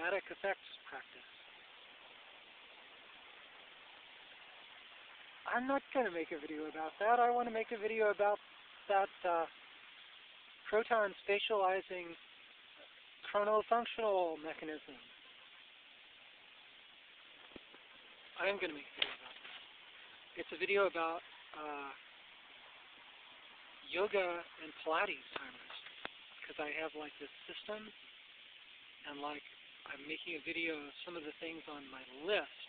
dramatic effects practice. I'm not going to make a video about that. I want to make a video about that uh, proton spatializing chronofunctional mechanism. I am going to make a video about that. It's a video about uh, yoga and Pilates timers because I have like this system and like I'm making a video of some of the things on my list